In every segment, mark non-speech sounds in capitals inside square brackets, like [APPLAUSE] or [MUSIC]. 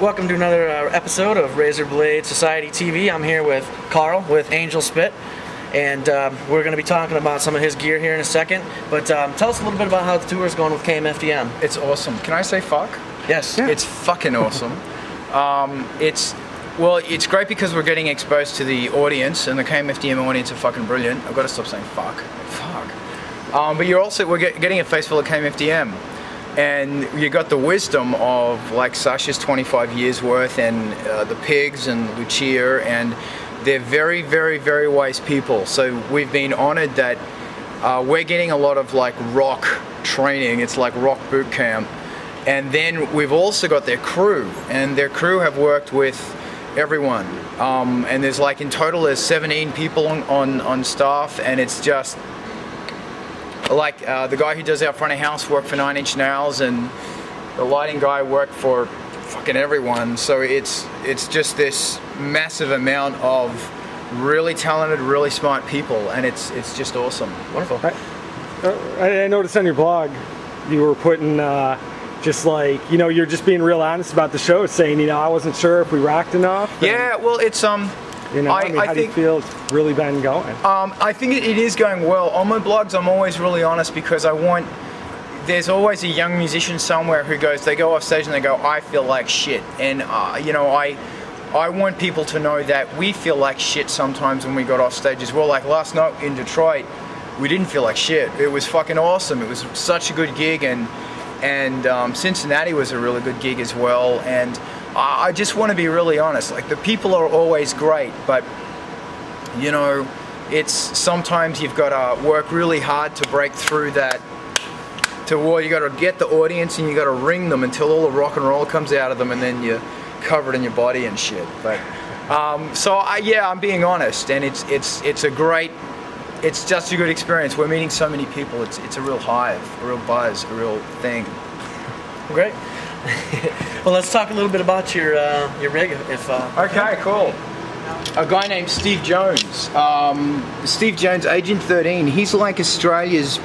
Welcome to another uh, episode of Razorblade Society TV. I'm here with Carl with Angelspit, and um, we're going to be talking about some of his gear here in a second. But um, tell us a little bit about how the tour is going with KMFDM. It's awesome. Can I say fuck? Yes. It's fucking awesome. [LAUGHS] um, it's well, it's great because we're getting exposed to the audience, and the KMFDM audience are fucking brilliant. I've got to stop saying fuck. Fuck. Um, but you're also we're get, getting a face full of KMFDM, and you got the wisdom of like Sascha's 25 years worth, and uh, the pigs and Lucia, and they're very, very, very wise people. So we've been honored that uh, we're getting a lot of like rock training. It's like rock boot camp. And then we've also got their crew, and their crew have worked with everyone. Um, and there's like in total there's 17 people on, on, on staff, and it's just like uh, the guy who does our front of house work for Nine Inch Nails, and the lighting guy worked for fucking everyone. So it's it's just this massive amount of really talented, really smart people, and it's it's just awesome. Wonderful. I, I noticed on your blog you were putting uh, just like you know you're just being real honest about the show, saying you know I wasn't sure if we rocked enough. Yeah, well, it's um. You know, I, I, mean, I how think do you feel it's really been going? Um, I think it, it is going well. On my blogs, I'm always really honest because I want. There's always a young musician somewhere who goes, they go off stage and they go, I feel like shit, and uh, you know, I, I want people to know that we feel like shit sometimes when we got off stage as well. Like last night in Detroit, we didn't feel like shit. It was fucking awesome. It was such a good gig, and and um, Cincinnati was a really good gig as well. And I just want to be really honest. Like the people are always great, but you know, it's sometimes you've got to work really hard to break through that. To well, you got to get the audience and you got to ring them until all the rock and roll comes out of them, and then you're covered in your body and shit. But um, so I, yeah, I'm being honest, and it's it's it's a great. It's just a good experience. We're meeting so many people. It's it's a real hive, a real buzz, a real thing. Great. [LAUGHS] well, let's talk a little bit about your uh, your rig. If uh, Okay, cool. A guy named Steve Jones. Um, Steve Jones, Agent 13. He's like Australia's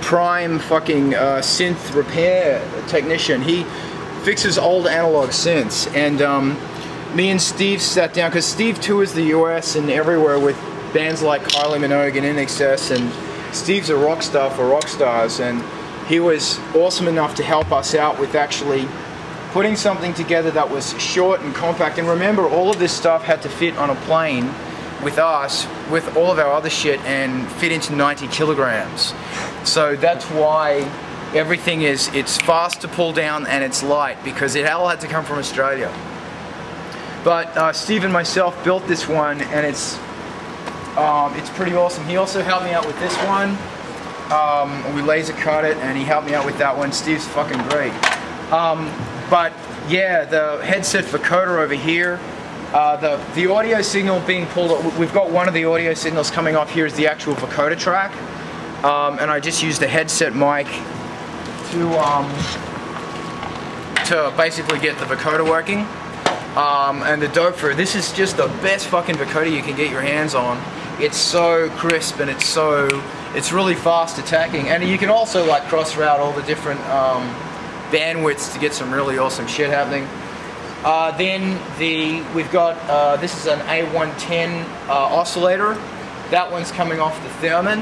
prime fucking uh, synth repair technician. He fixes old analog synths. And um, me and Steve sat down, because Steve tours the US and everywhere with bands like Kylie Minogue and INXS. And Steve's a rock star for rock stars. And he was awesome enough to help us out with actually putting something together that was short and compact. And remember, all of this stuff had to fit on a plane with us, with all of our other shit, and fit into 90 kilograms. So that's why everything is, it's fast to pull down and it's light because it all had to come from Australia. But uh, Steve and myself built this one and it's, um, it's pretty awesome. He also helped me out with this one. Um, we laser cut it and he helped me out with that one. Steve's fucking great. Um, but yeah, the headset for vocoder over here, uh, the the audio signal being pulled. We've got one of the audio signals coming off here is the actual vocoder track, um, and I just used the headset mic to um, to basically get the vocoder working. Um, and the Doepfer this is just the best fucking vocoder you can get your hands on. It's so crisp and it's so it's really fast attacking, and you can also like cross route all the different um, bandwidths to get some really awesome shit happening. Uh, then the we've got uh, this is an A110 uh, oscillator. That one's coming off the theremin,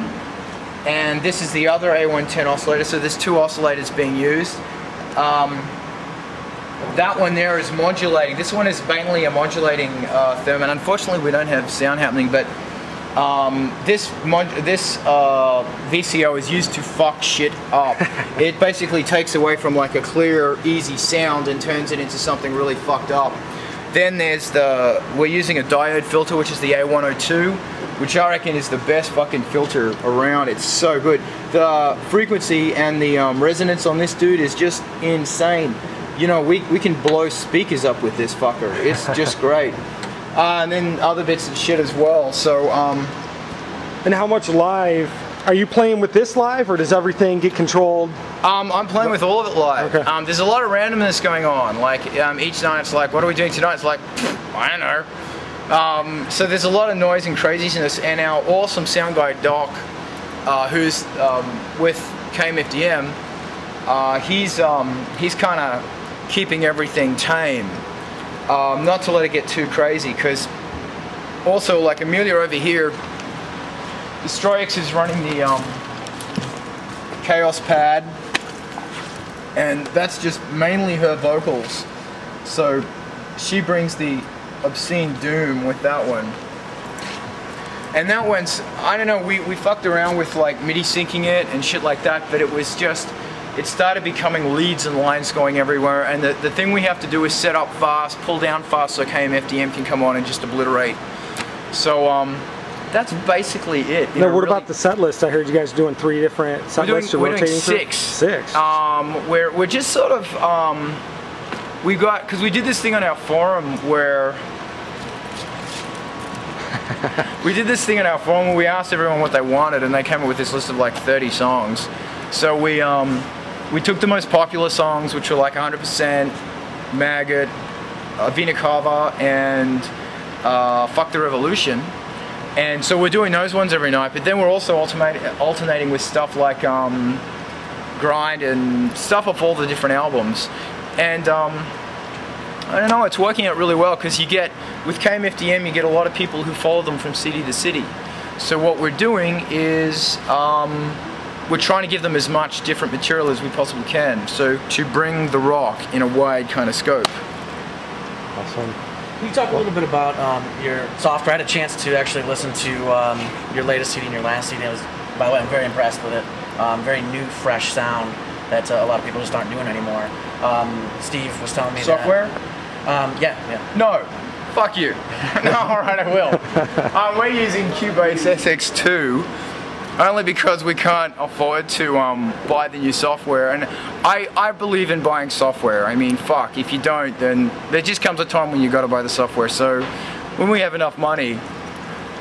and this is the other A110 oscillator. So there's two oscillators being used. Um, that one there is modulating. This one is mainly a modulating uh, theremin. Unfortunately, we don't have sound happening, but um, this this uh, VCO is used to fuck shit up. [LAUGHS] it basically takes away from like a clear, easy sound and turns it into something really fucked up. Then there's the we're using a diode filter, which is the A102, which I reckon is the best fucking filter around. It's so good. The frequency and the um, resonance on this dude is just insane. You know, we, we can blow speakers up with this fucker. It's just [LAUGHS] great. Uh, and then other bits of shit as well. So, um, And how much live? Are you playing with this live, or does everything get controlled? um, I'm playing with all of it live. Okay. Um, there's a lot of randomness going on. Like um, each night, it's like, what are we doing tonight? It's like, I don't know. Um, so there's a lot of noise and craziness. And our awesome sound guy Doc, uh, who's um, with KMFDM, uh, he's um, he's kind of keeping everything tame. Um, not to let it get too crazy, because also like Amelia over here, Destroyx is running the um, Kaoss pad, and that's just mainly her vocals. So she brings the obscene doom with that one. And that one's, I don't know, we, we fucked around with like MIDI syncing it and shit like that, but it was just, it started becoming leads and lines going everywhere. And the, the thing we have to do is set up fast, pull down fast so KMFDM can come on and just obliterate. So um, that's basically it. No, what really, about the set list? I heard you guys doing three different set we're doing, lists. We're doing six. Through? Six. Um, we're, we're just sort of, um, we got, because we did this thing on our forum where [LAUGHS] we did this thing in our forum where we asked everyone what they wanted and they came up with this list of like 30 songs. So we um, we took the most popular songs, which were like 100%, Maggot, uh, Vena Cava, and uh, Fuck the Revolution. And so we're doing those ones every night, but then we're also alternating with stuff like um, Grind and stuff off all the different albums. And um, I don't know, it's working out really well because you get, with KMFDM, you get a lot of people who follow them from city to city. So what we're doing is um, we're trying to give them as much different material as we possibly can. So to bring the rock in a wide kind of scope. Awesome. Can you talk a little bit about um, your software? I had a chance to actually listen to um, your latest CD and your last CD. I was, by the way, I'm very impressed with it. Um, very new, fresh sound that uh, a lot of people just aren't doing anymore. Um, Steve was telling me software. That, um, yeah, yeah. No. Fuck you. [LAUGHS] no, alright, I will. [LAUGHS] um, we're using Cubase SX2 only because we can't afford to um, buy the new software. And I, I believe in buying software. I mean, fuck, if you don't, then there just comes a time when you gotta buy the software. So when we have enough money,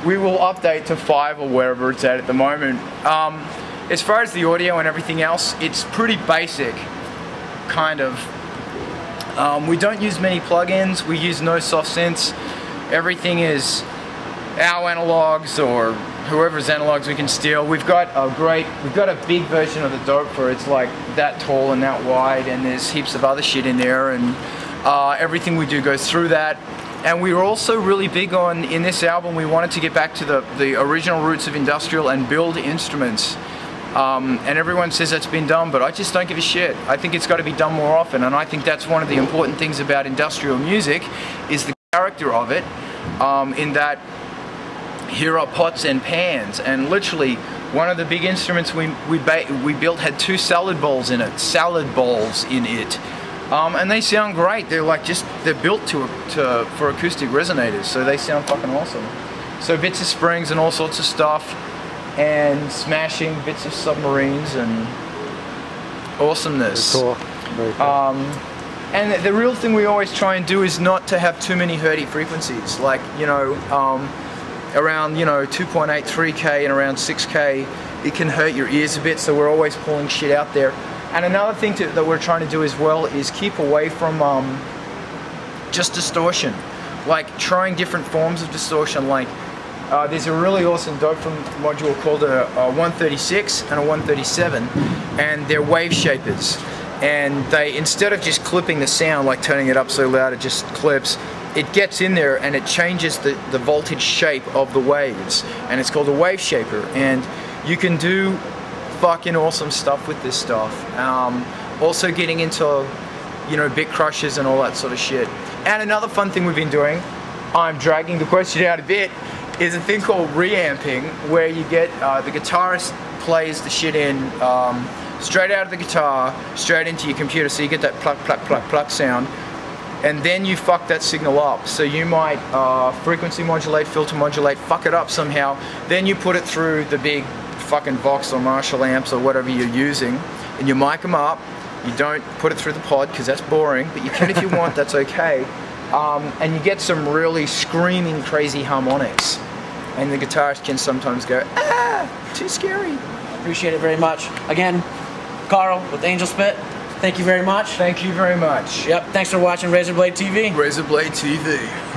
we will update to 5 or wherever it's at at the moment. Um, as far as the audio and everything else, it's pretty basic, kind of. Um, we don't use many plugins. We use no soft synths. Everything is our analogs or whoever's analogs we can steal. We've got a great, we've got a big version of the Doepfer. It's like that tall and that wide, and there's heaps of other shit in there, and uh, everything we do goes through that. And we were also really big on, in this album, we wanted to get back to the, the original roots of industrial and build instruments um, and everyone says that's been done, but I just don't give a shit. I think it's got to be done more often, and I think that's one of the important things about industrial music, is the character of it, um, in that here are pots and pans, and literally one of the big instruments we we, we built had two salad bowls in it, salad bowls in it. Um, and they sound great. They're like just they're built to, to for acoustic resonators, so they sound fucking awesome. So bits of springs and all sorts of stuff and smashing bits of submarines and awesomeness. Cool. Very cool. Um, and the real thing we always try and do is not to have too many herty frequencies. Like, you know, um, around, you know, 2.83K and around 6K, it can hurt your ears a bit, so we're always pulling shit out there. And another thing to, that we're trying to do as well is keep away from um, just distortion. Like trying different forms of distortion, like uh, there's a really awesome Doepfer module called a, a 136 and a 137 and they're wave shapers and they instead of just clipping the sound like turning it up so loud it just clips it gets in there and it changes the, the voltage shape of the waves. And it's called a wave shaper. And you can do fucking awesome stuff with this stuff. Um, also getting into you know bit crushes and all that sort of shit. And another fun thing we've been doing I'm dragging the question out a bit is a thing called reamping, where you get uh, the guitarist plays the shit in um, straight out of the guitar, straight into your computer, so you get that pluck, pluck, pluck, pluck sound, and then you fuck that signal up. So you might uh, frequency modulate, filter modulate, fuck it up somehow. Then you put it through the big fucking Vox or Marshall amps or whatever you're using, and you mic them up. You don't put it through the pod because that's boring, but you can if you want. That's okay. Um, and you get some really screaming crazy harmonics and the guitarist can sometimes go, ah, too scary. Appreciate it very much. Again, Carl with Angelspit, thank you very much. Thank you very much. Yep, thanks for watching Razorblade TV. Razorblade TV.